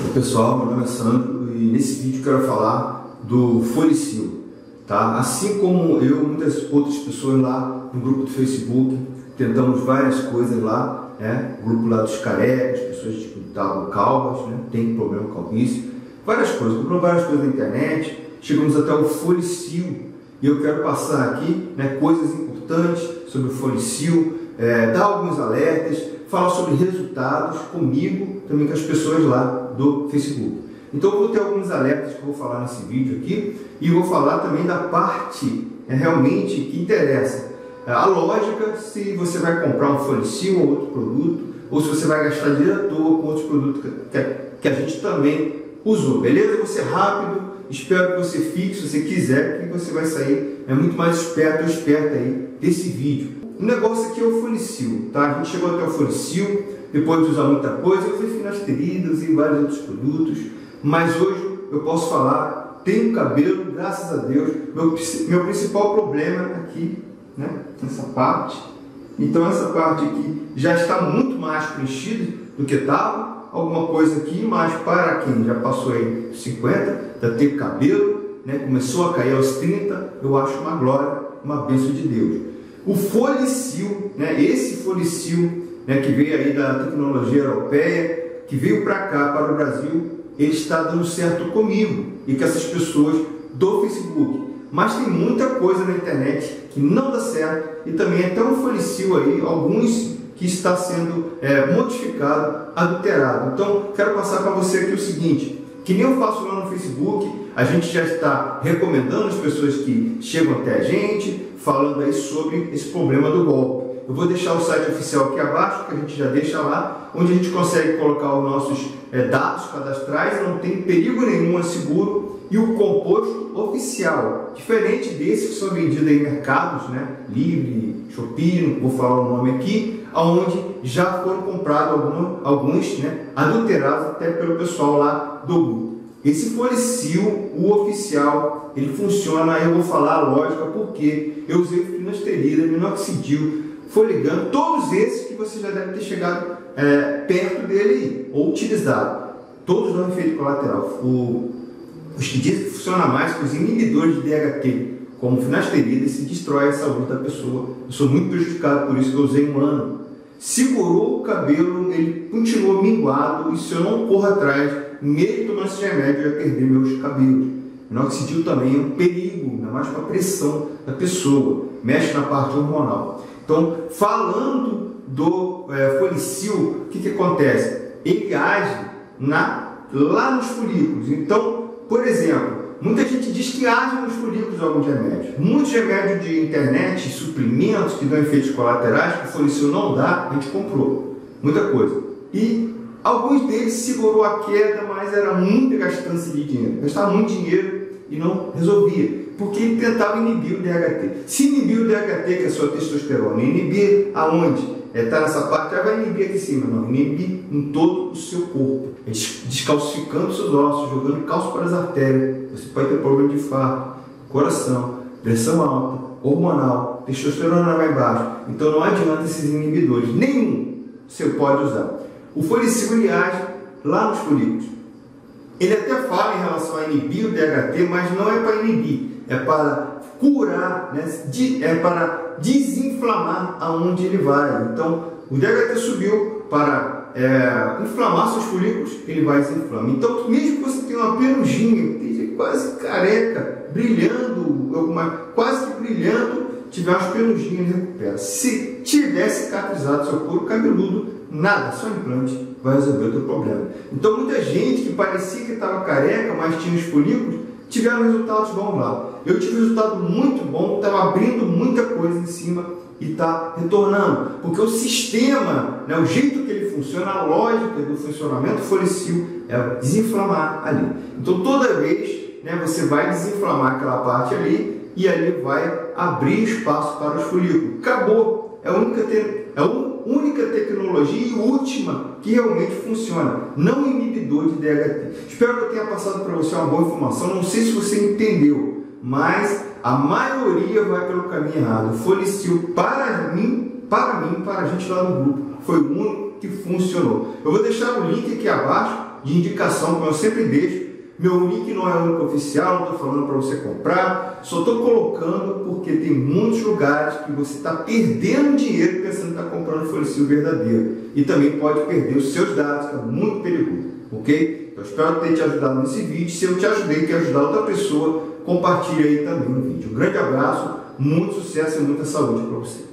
Oi pessoal, meu nome é Sandro e nesse vídeo quero falar do Folicil. Tá? Assim como eu, muitas outras pessoas lá no grupo do Facebook, tentamos várias coisas lá, né? o grupo lá dos carecas, pessoas que estavam calvas, né? tem problema com calvície, várias coisas, compramos várias coisas na internet, chegamos até o Folicil e eu quero passar aqui né, coisas importantes sobre o Folicil, é, dar alguns alertas, falar sobre resultados comigo, também com as pessoas lá do Facebook. Então vou ter alguns alertas que eu vou falar nesse vídeo aqui e vou falar também da parte é, realmente que interessa. É, a lógica, se você vai comprar um Folicil ou outro produto, ou se você vai gastar dinheiro à toa com outros produtos que, que a gente também usou, beleza? Ser rápido, espero que você fique, se você quiser, que você vai sair é muito mais esperto ou esperta aí desse vídeo. O negócio aqui é o Folicil, tá? A gente chegou até o Folicil, depois de usar muita coisa, eu usei finasterida, e vários outros produtos, mas hoje eu posso falar, tenho cabelo, graças a Deus, meu, meu principal problema aqui, né? Essa parte. Então essa parte aqui já está muito mais preenchida do que estava, alguma coisa aqui, mas para quem já passou aí 50, já teve cabelo, né? começou a cair aos 30, eu acho uma glória, uma bênção de Deus. O folicil, né, esse folicil né, que veio aí da tecnologia europeia, que veio para cá, para o Brasil, ele está dando certo comigo e com essas pessoas do Facebook. Mas tem muita coisa na internet que não dá certo e também até um folicil aí, alguns que está sendo é, modificado, adulterado. Então, quero passar para você aqui o seguinte, que nem eu faço lá no Facebook, a gente já está recomendando as pessoas que chegam até a gente, falando aí sobre esse problema do golpe. Eu vou deixar o site oficial aqui abaixo, que a gente já deixa lá, onde a gente consegue colocar os nossos é, dados cadastrais, não tem perigo nenhum, é seguro, e o composto oficial, diferente desses que são vendidos em mercados, né? Livre, Shopee, vou falar o nome aqui, onde já foram comprados alguns né, adulterados até pelo pessoal lá Esse folicil, o oficial, ele funciona, eu vou falar a lógica, porque eu usei finasterida, minoxidil, foligando, todos esses que você já deve ter chegado é, perto dele ou utilizado. Todos dão efeito colateral. O, os que dizem que funciona mais com os inibidores de DHT, como finasterida, se destrói a saúde da pessoa. Eu sou muito prejudicado por isso que eu usei um ano. Segurou o cabelo, ele minguado, e se eu não corro atrás, mesmo tomando esse remédio, eu ia perder meus cabelos. Minoxidil também é um perigo, ainda mais para a pressão da pessoa, mexe na parte hormonal. Então, falando do é, folicil, o que, que acontece? Ele age na, lá nos folículos. Então, por exemplo, Muita gente diz que age nos folículos alguns remédios. Muitos remédios de internet, suprimentos que dão efeitos colaterais, que o folicil não dá, a gente comprou. Muita coisa. E alguns deles segurou a queda, mas era muita gastança de dinheiro. Gastava muito dinheiro e não resolvia. Porque ele tentava inibir o DHT. Se inibir o DHT, que é a sua testosterona, inibir aonde? é, tá nessa parte, já vai inibir aqui em cima, não, inibir em todo o seu corpo, é descalcificando seus ossos, jogando cálcio para as artérias. Você pode ter problema de infarto, coração, pressão alta, hormonal, testosterona vai embaixo. Então não adianta esses inibidores, nenhum você pode usar. O folicil ele age lá nos folículos. Ele até fala em relação a inibir o DHT, mas não é para inibir, é para curar, né? É para desinflamar aonde ele vai. Então, o DHT subiu para é, inflamar seus folículos, ele vai desinflamar. Então, mesmo que você tenha uma perujinha, quase careca, brilhando, alguma, quase que brilhando, tiver umas perujinhas, ele recupera. Se tiver cicatrizado seu couro cabeludo, nada, só implante vai resolver o teu problema. Então, muita gente que parecia que estava careca, mas tinha os folículos, tiveram resultados bons lá. Eu tive um resultado muito bom, estava abrindo muita coisa em cima e está retornando. Porque o sistema, né, o jeito que ele funciona, a lógica do funcionamento folicil é desinflamar ali. Então toda vez né, você vai desinflamar aquela parte ali e ali vai abrir espaço para os folículos. Acabou. É a única, te... é a única tecnologia e última que realmente funciona. Não inibidor de DHT. Espero que eu tenha passado para você uma boa informação. Não sei se você entendeu mas a maioria vai pelo caminho errado. O Folicil, para mim, para mim, para a gente lá no grupo, foi o único que funcionou. Eu vou deixar o link aqui abaixo de indicação, como eu sempre deixo. Meu link não é o único oficial, não estou falando para você comprar, só estou colocando porque tem muitos lugares que você está perdendo dinheiro pensando que está comprando Florecil verdadeiro. E também pode perder os seus dados, que é muito perigoso. Ok? Eu espero ter te ajudado nesse vídeo. Se eu te ajudei, quer ajudar outra pessoa, compartilhe aí também o vídeo. Um grande abraço, muito sucesso e muita saúde para você.